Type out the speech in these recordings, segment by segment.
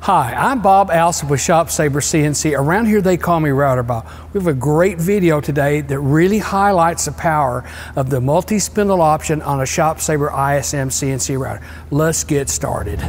Hi, I'm Bob Allison with ShopSabre CNC. Around here they call me Router Bob. We have a great video today that really highlights the power of the multi-spindle option on a ShopSabre ISM CNC router. Let's get started.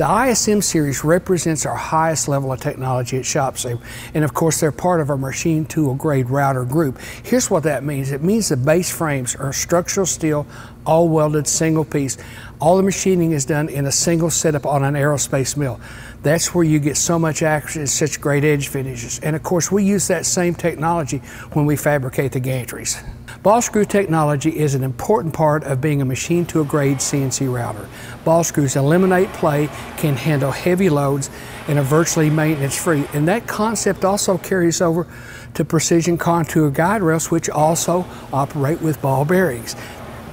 The ISM series represents our highest level of technology at ShopSabre, and of course they're part of our machine tool grade router group. Here's what that means. It means the base frames are structural steel, all welded single piece. All the machining is done in a single setup on an aerospace mill. That's where you get so much accuracy and such great edge finishes. And of course we use that same technology when we fabricate the gantries. Ball screw technology is an important part of being a machine tool grade CNC router. Ball screws eliminate play, can handle heavy loads, and are virtually maintenance free. And that concept also carries over to precision contour guide rails, which also operate with ball bearings.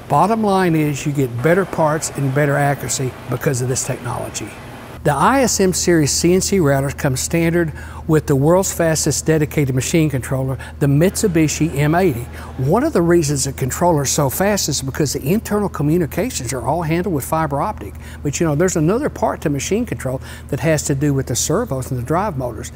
Bottom line is you get better parts and better accuracy because of this technology. The ISM series CNC routers come standard with the world's fastest dedicated machine controller, the Mitsubishi M80. One of the reasons the controller is so fast is because the internal communications are all handled with fiber optic. But you know, there's another part to machine control that has to do with the servos and the drive motors.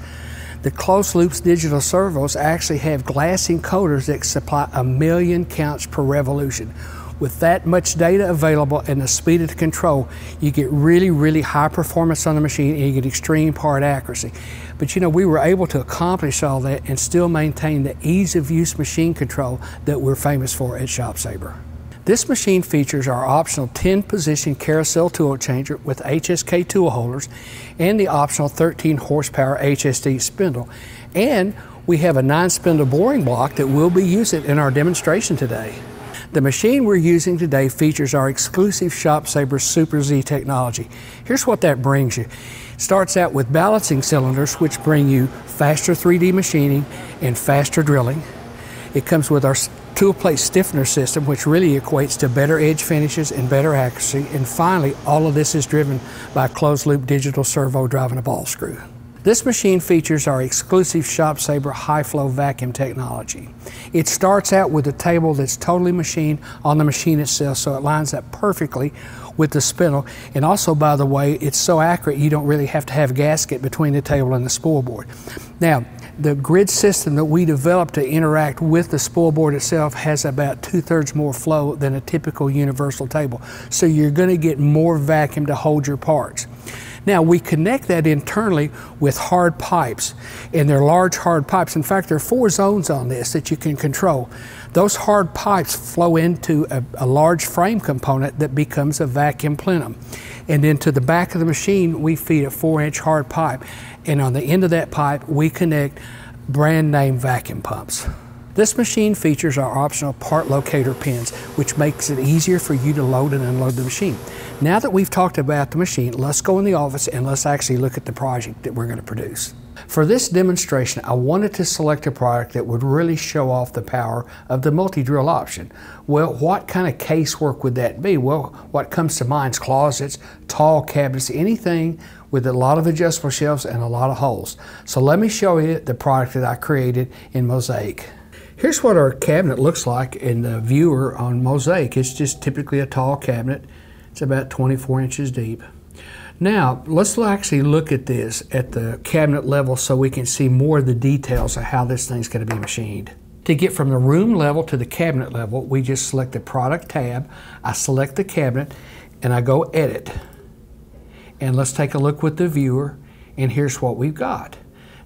The closed loops digital servos actually have glass encoders that supply a million counts per revolution with that much data available and the speed of the control, you get really, really high performance on the machine and you get extreme part accuracy. But you know, we were able to accomplish all that and still maintain the ease of use machine control that we're famous for at ShopSabre. This machine features our optional 10 position carousel tool changer with HSK tool holders and the optional 13 horsepower HSD spindle. And we have a 9 spindle boring block that we'll be using in our demonstration today. The machine we're using today features our exclusive ShopSabre Super Z technology. Here's what that brings you. Starts out with balancing cylinders, which bring you faster 3D machining and faster drilling. It comes with our tool plate stiffener system, which really equates to better edge finishes and better accuracy. And finally, all of this is driven by closed loop digital servo driving a ball screw. This machine features our exclusive ShopSabre high flow vacuum technology. It starts out with a table that's totally machined on the machine itself so it lines up perfectly with the spindle and also by the way it's so accurate you don't really have to have gasket between the table and the spoil board. Now the grid system that we developed to interact with the spoil board itself has about two-thirds more flow than a typical universal table. So you're going to get more vacuum to hold your parts. Now we connect that internally with hard pipes and they're large hard pipes. In fact, there are four zones on this that you can control. Those hard pipes flow into a, a large frame component that becomes a vacuum plenum. And then to the back of the machine, we feed a four inch hard pipe. And on the end of that pipe, we connect brand name vacuum pumps. This machine features our optional part locator pins, which makes it easier for you to load and unload the machine. Now that we've talked about the machine, let's go in the office and let's actually look at the project that we're going to produce. For this demonstration, I wanted to select a product that would really show off the power of the multi-drill option. Well, what kind of casework would that be? Well, what comes to mind is closets, tall cabinets, anything with a lot of adjustable shelves and a lot of holes. So let me show you the product that I created in Mozaik. Here's what our cabinet looks like in the viewer on Mozaik. It's just typically a tall cabinet. It's about 24 inches deep. Now, let's actually look at this at the cabinet level so we can see more of the details of how this thing's going to be machined. To get from the room level to the cabinet level, we just select the product tab, I select the cabinet, and I go edit. And let's take a look with the viewer, and here's what we've got.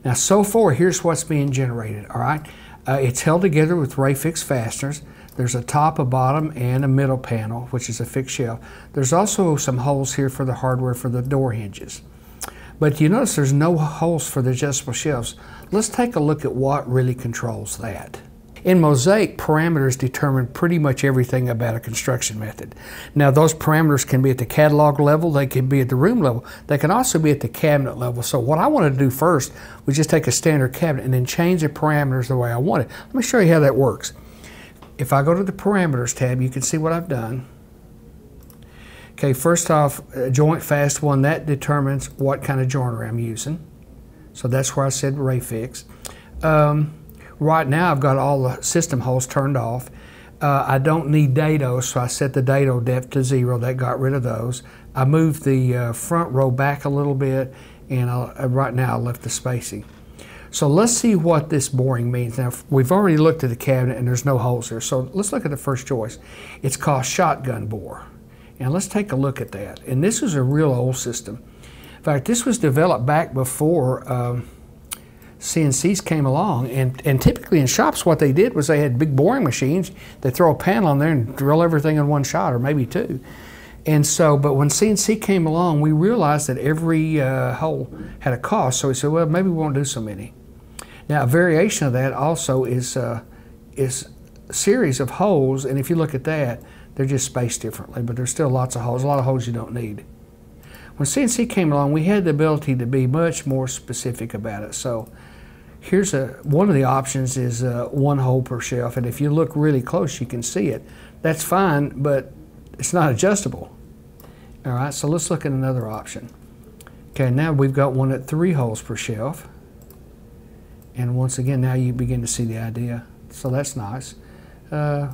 Now, so far, here's what's being generated, all right? Uh, it's held together with Rafix fasteners. There's a top, a bottom, and a middle panel, which is a fixed shelf. There's also some holes here for the hardware for the door hinges. But you notice there's no holes for the adjustable shelves. Let's take a look at what really controls that. In Mozaik, parameters determine pretty much everything about a construction method. Now, those parameters can be at the catalog level, they can be at the room level, they can also be at the cabinet level. So what I want to do first was just take a standard cabinet and then change the parameters the way I want it. Let me show you how that works. If I go to the parameters tab, you can see what I've done. Okay, first off, joint fast one, that determines what kind of joinery I'm using. So that's where I said Rafix. Um, right now I've got all the system holes turned off. Uh, I don't need dados, so I set the dado depth to zero. That got rid of those. I moved the uh, front row back a little bit, and I, uh, right now I left the spacing. So let's see what this boring means. Now, we've already looked at the cabinet and there's no holes there. So let's look at the first choice. It's called shotgun bore. And let's take a look at that. And this is a real old system. In fact, this was developed back before um, CNCs came along. And, and typically in shops, what they did was they had big boring machines. They throw a panel on there and drill everything in one shot or maybe two. And so, but when CNC came along, we realized that every uh, hole had a cost. So we said, well, maybe we won't do so many. Now, a variation of that also is, uh, is a series of holes, and if you look at that, they're just spaced differently, but there's still lots of holes, a lot of holes you don't need. When CNC came along, we had the ability to be much more specific about it. So here's a, one of the options is uh, one hole per shelf, and if you look really close, you can see it. That's fine, but it's not adjustable. All right, so let's look at another option. Okay, now we've got one at three holes per shelf. And once again, now you begin to see the idea. So that's nice. Uh,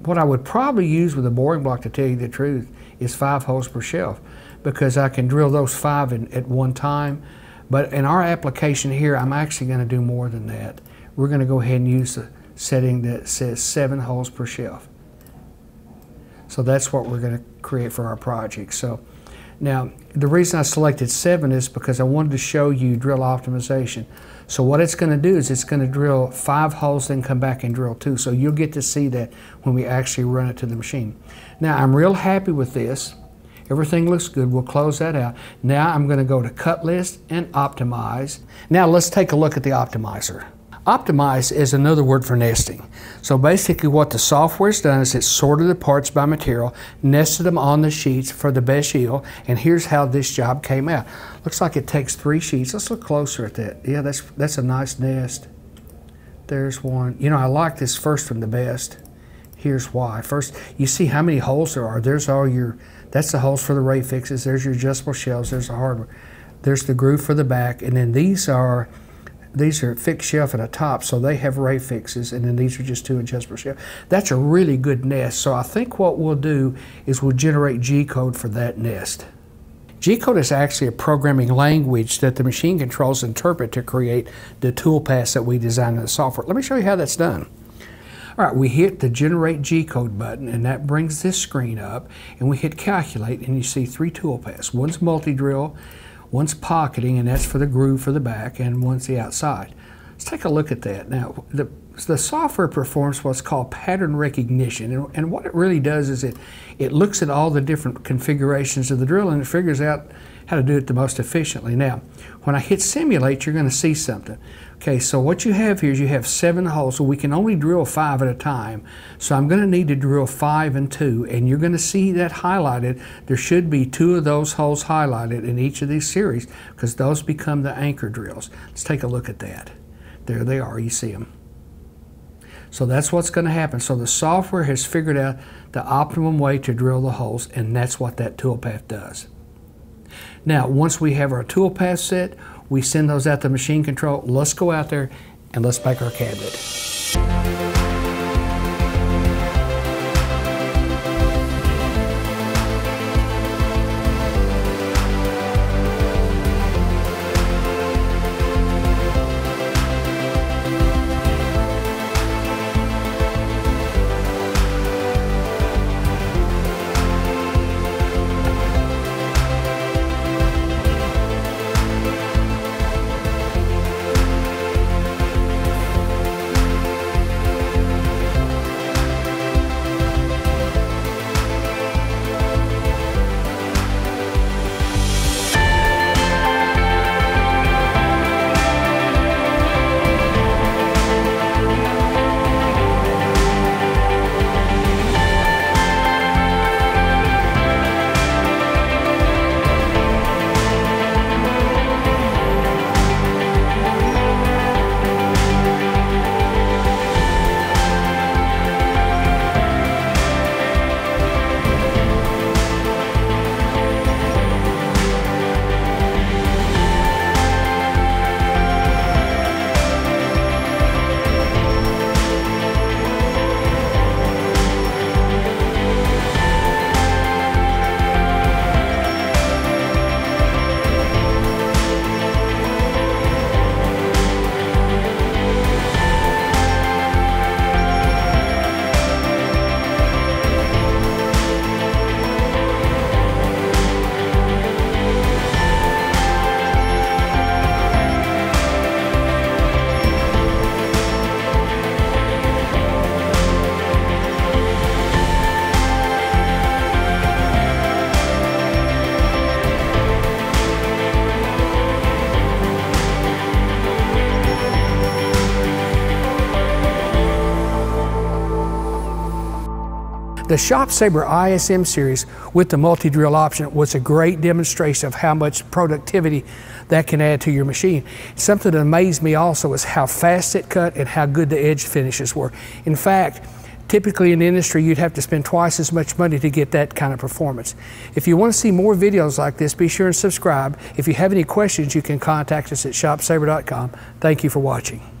what I would probably use with a boring block, to tell you the truth, is five holes per shelf because I can drill those five in, at one time. But in our application here, I'm actually going to do more than that. We're going to go ahead and use the setting that says seven holes per shelf. So that's what we're going to create for our project. So now, the reason I selected seven is because I wanted to show you drill optimization. So what it's going to do is it's going to drill five holes, then come back and drill two. So you'll get to see that when we actually run it to the machine. Now, I'm real happy with this. Everything looks good. We'll close that out. Now I'm going to go to cut list and optimize. Now let's take a look at the optimizer. Optimize is another word for nesting. So basically what the software's done is it's sorted the parts by material, nested them on the sheets for the best yield, and here's how this job came out. Looks like it takes three sheets. Let's look closer at that. Yeah, that's, that's a nice nest. There's one. You know, I like this first one the best. Here's why. First, you see how many holes there are. There's all your, that's the holes for the Rafixes. There's your adjustable shelves. There's the hardware. There's the groove for the back. And then these are these are fixed shelf at a top, so they have Rafixes, and then these are just two adjustable shelf. That's a really good nest. So I think what we'll do is we'll generate G-code for that nest. G-code is actually a programming language that the machine controls interpret to create the toolpaths that we design in the software. Let me show you how that's done. All right, we hit the Generate G-code button, and that brings this screen up, and we hit Calculate, and you see three toolpaths. One's multi-drill, One's pocketing, and that's for the groove for the back, and one's the outside. Let's take a look at that. Now, the, the software performs what's called pattern recognition, and, and what it really does is it, it looks at all the different configurations of the drill and it figures out how to do it the most efficiently. Now, when I hit simulate, you're going to see something. Okay, so what you have here is you have seven holes, so we can only drill five at a time. So I'm going to need to drill five and two, and you're going to see that highlighted. There should be two of those holes highlighted in each of these series because those become the anchor drills. Let's take a look at that. There they are, you see them. So that's what's going to happen. So the software has figured out the optimum way to drill the holes, and that's what that toolpath does. Now, once we have our tool toolpath set, we send those out to machine control. Let's go out there and let's make our cabinet. The Shop Sabre ISM series with the multi-drill option was a great demonstration of how much productivity that can add to your machine. Something that amazed me also is how fast it cut and how good the edge finishes were. In fact, Typically in the industry, you'd have to spend twice as much money to get that kind of performance. If you want to see more videos like this, be sure and subscribe. If you have any questions, you can contact us at shopsabre.com. Thank you for watching.